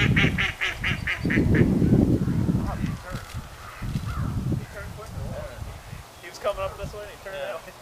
He was coming up this way and he turned yeah. that way.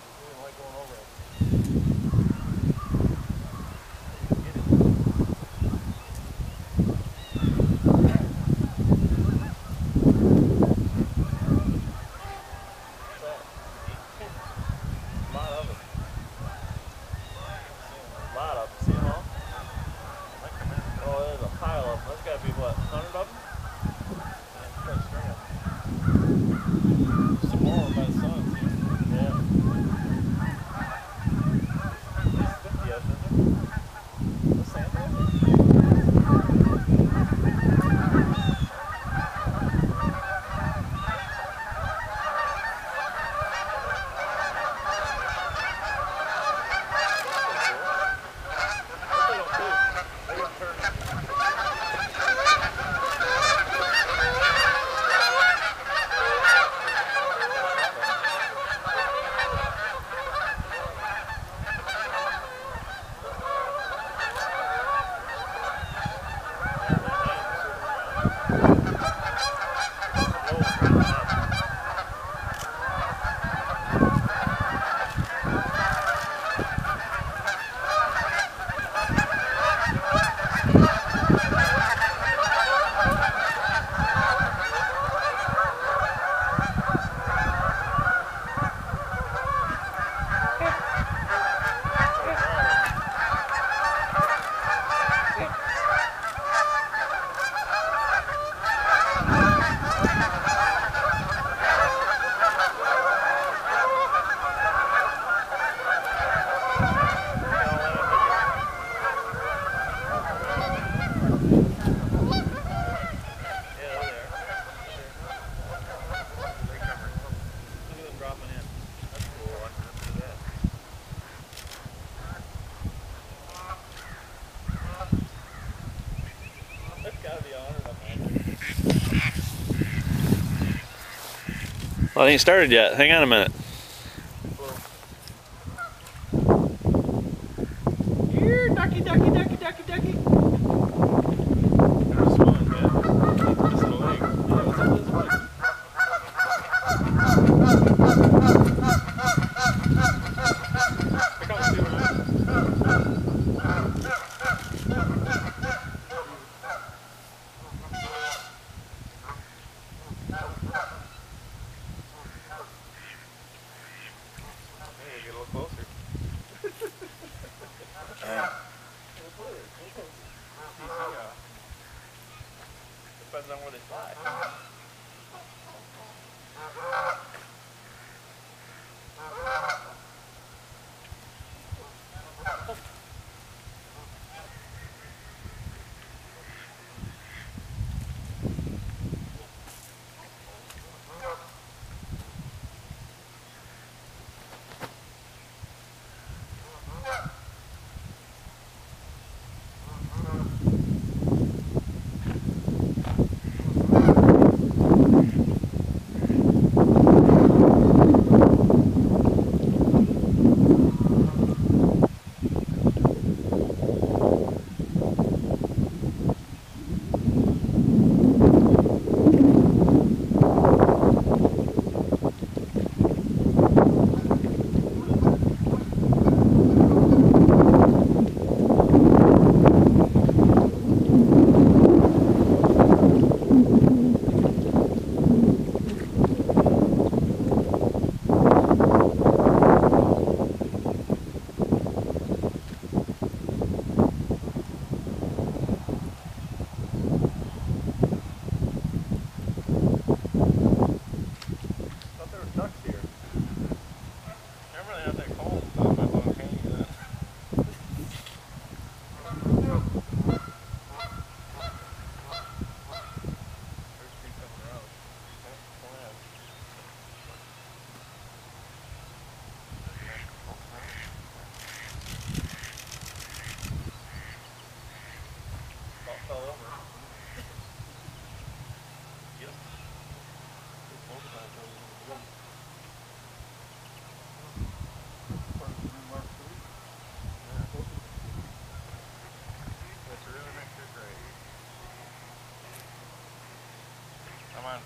Well, it ain't started yet. Hang on a minute. Depends on where they fly.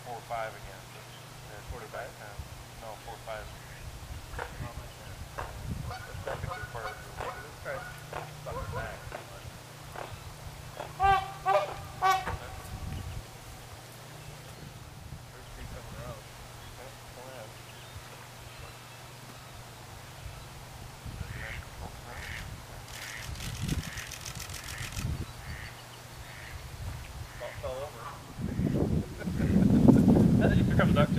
four five again. Uh, quarterback? Uh, no, four five. Here comes a duck.